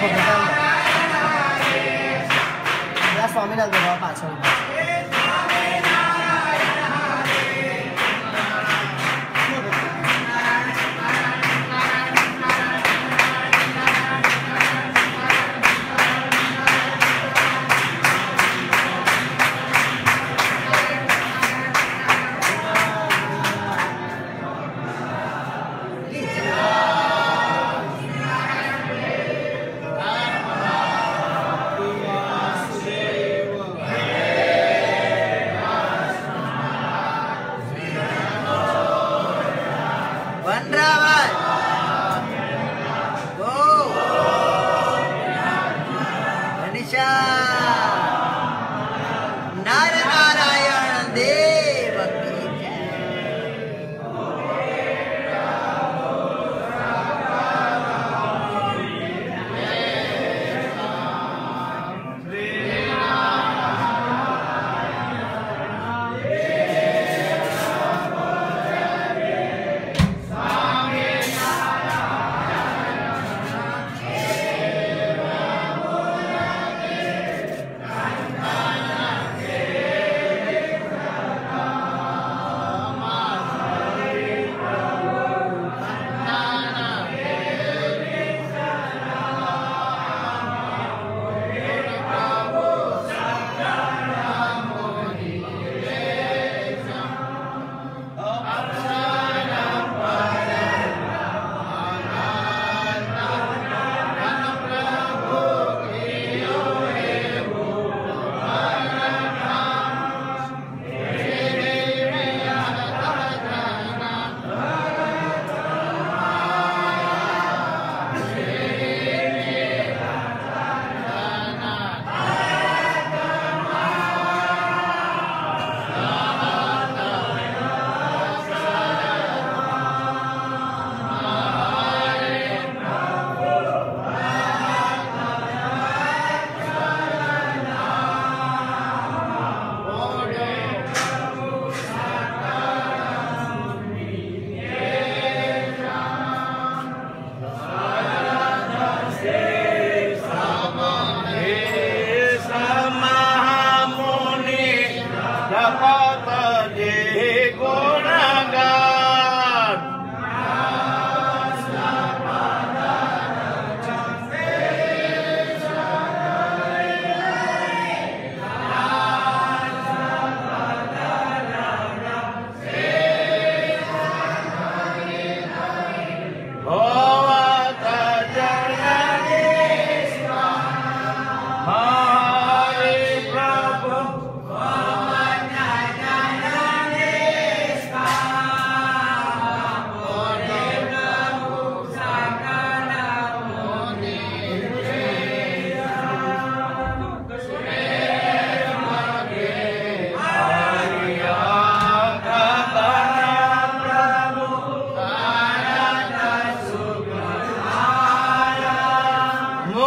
你漂亮。来方给我把车。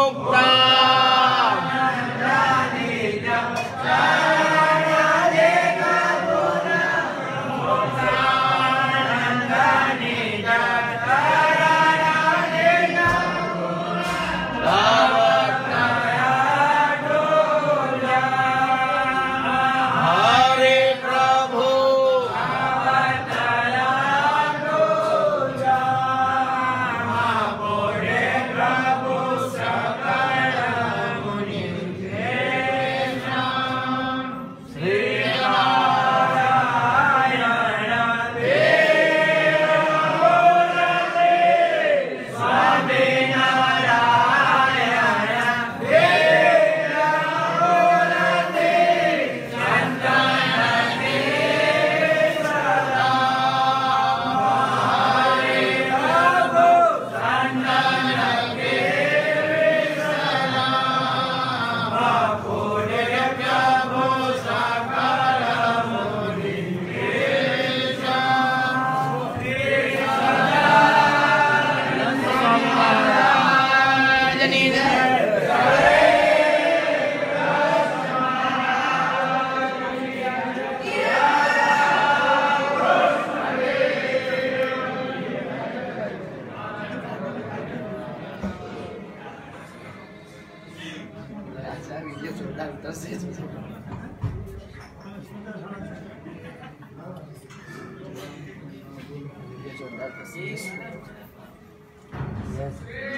comprar. Yes. yes.